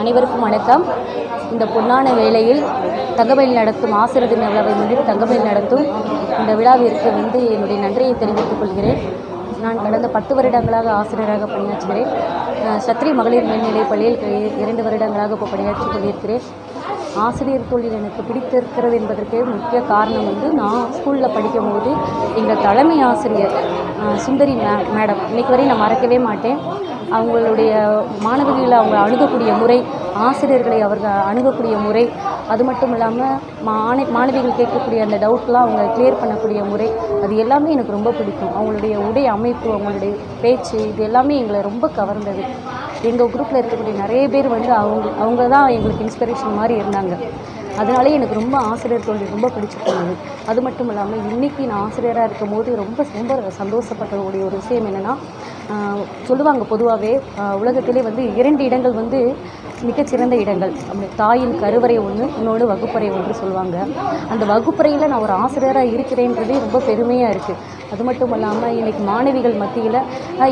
அனைவருக்கும் வணக்கம். இந்த பொன்னான வேளையில் தங்கமயில் நடத்தும் ஆசிரியர் தின விழாவை முன்னிட்டு தங்கமயில் நடத்தும் இந்த விழாவிற்கு வந்து என்னுடைய நன்றியை தெரிவித்துக் கொள்கிறேன். நான் கடந்த பத்து வருடங்களாக ஆசிரியராக பணியாற்றுகிறேன். சத்ரி மகளிர் மேல்நிலைப் பள்ளியில் இரண்டு வருடங்களாக இப்போ பணியாற்றி கொண்டிருக்கிறேன். ஆசிரியர் தொழில் எனக்கு பிடித்திருக்கிறது என்பதற்கே முக்கிய காரணம் வந்து நான் ஸ்கூலில் படிக்கும்போது எங்கள் தலைமை ஆசிரியர் சுந்தரி மே மேடம். இன்னைக்கு வரையும் நான் மறக்கவே மாட்டேன். அவங்களுடைய மாணவிகளை அவங்க அணுகக்கூடிய முறை ஆசிரியர்களை அவர்கள் அணுகக்கூடிய முறை அது மட்டும் இல்லாமல் மாண மாணவிகள் கேட்கக்கூடிய அந்த டவுட்லாம் அவங்க கிளியர் பண்ணக்கூடிய முறை அது எல்லாமே எனக்கு ரொம்ப பிடிக்கும். அவங்களுடைய உடை அமைப்பு அவங்களுடைய பேச்சு இது எல்லாமே எங்களை ரொம்ப கவர்ந்தது. எங்கள் குரூப்பில் இருக்கக்கூடிய நிறைய பேர் வந்து அவங்க அவங்க தான் எங்களுக்கு இன்ஸ்பிரேஷன் மாதிரி இருந்தாங்க. அதனாலே எனக்கு ரொம்ப ஆசிரியர் தோழி ரொம்ப பிடிச்சி போனது அது மட்டும் இல்லாமல் இன்றைக்கி நான் ஆசிரியராக இருக்கும் போது ரொம்ப ரொம்ப சந்தோஷப்பட்டக்கூடிய ஒரு விஷயம் என்னென்னா சொல்லுவாங்க பொதுவாகவே உலகத்திலே வந்து இரண்டு இடங்கள் வந்து மிகச்சிறந்த இடங்கள். அப்படி தாயின் கருவறை ஒன்று இன்னொன்று வகுப்பறை ஒன்று சொல்லுவாங்க. அந்த வகுப்பறையில் நான் ஒரு ஆசிரியராக இருக்கிறேன்றதே ரொம்ப பெருமையாக இருக்குது அது மட்டும் இல்லாமல் இன்றைக்கி மாணவிகள் மத்தியில்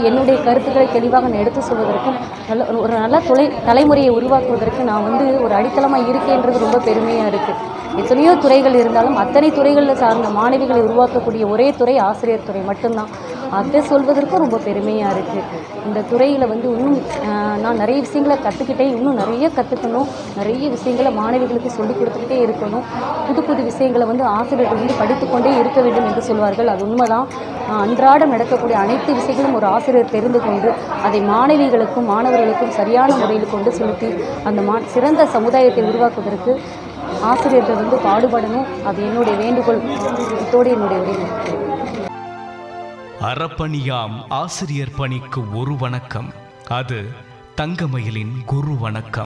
என்னுடைய கருத்துக்களை தெளிவாக நான் எடுத்து சொல்வதற்கும் நல்ல ஒரு நல்ல தொலை தலைமுறையை உருவாக்குவதற்கு நான் வந்து ஒரு அடித்தளமாக இருக்கேன்றது ரொம்ப பெருமையாக இருக்குது எத்தனையோ துறைகள் இருந்தாலும் அத்தனை துறைகளில் சார்ந்த மாணவிகளை உருவாக்கக்கூடிய ஒரே துறை ஆசிரியர் துறை மட்டும்தான். அதை சொல்வதற்கும் ரொம்ப பெருமையாக இருக்குது இந்த துறையில் வந்து இன்னும் நான் நிறைய விஷயங்களை கற்றுக்கிட்டேன் இன்னும் நிறைய கற்றுக்கணும் நிறைய விஷயங்களை மாணவிகளுக்கு சொல்லிக் கொடுத்துக்கிட்டே இருக்கணும். புது புது விஷயங்களை வந்து ஆசிரியர்கள் வந்து படித்துக்கொண்டே இருக்க வேண்டும் என்று சொல்வார்கள். அது உண்மைதான். அன்றாடம் நடக்கக்கூடிய அனைத்து விஷயங்களும் ஒரு ஆசிரியர் தெரிந்து கொண்டு அதை மாணவிகளுக்கும் மாணவர்களுக்கும் சரியான முறையில் கொண்டு செலுத்தி அந்த மா சிறந்த சமுதாயத்தை உருவாக்குவதற்கு ஆசிரியர்கள் வந்து பாடுபடணும். அது என்னுடைய வேண்டுகோள். இத்தோடு என்னுடைய உரிமை அறப்பணியாம் ஆசிரியர் பணிக்கு ஒரு வணக்கம். அது தங்கமயிலின் குரு வணக்கம்.